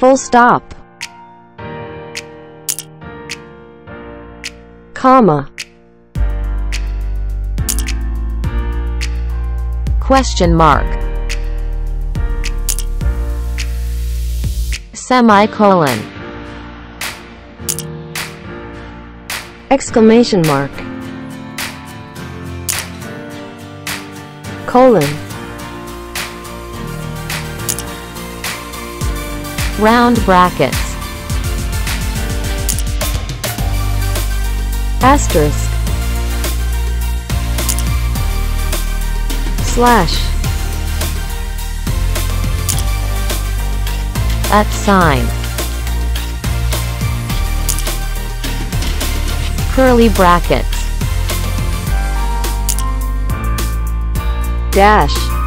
Full stop. Comma. Question mark. Semicolon. Exclamation mark. Colon. Round brackets. Asterisk. Slash. At sign. Curly brackets. Dash.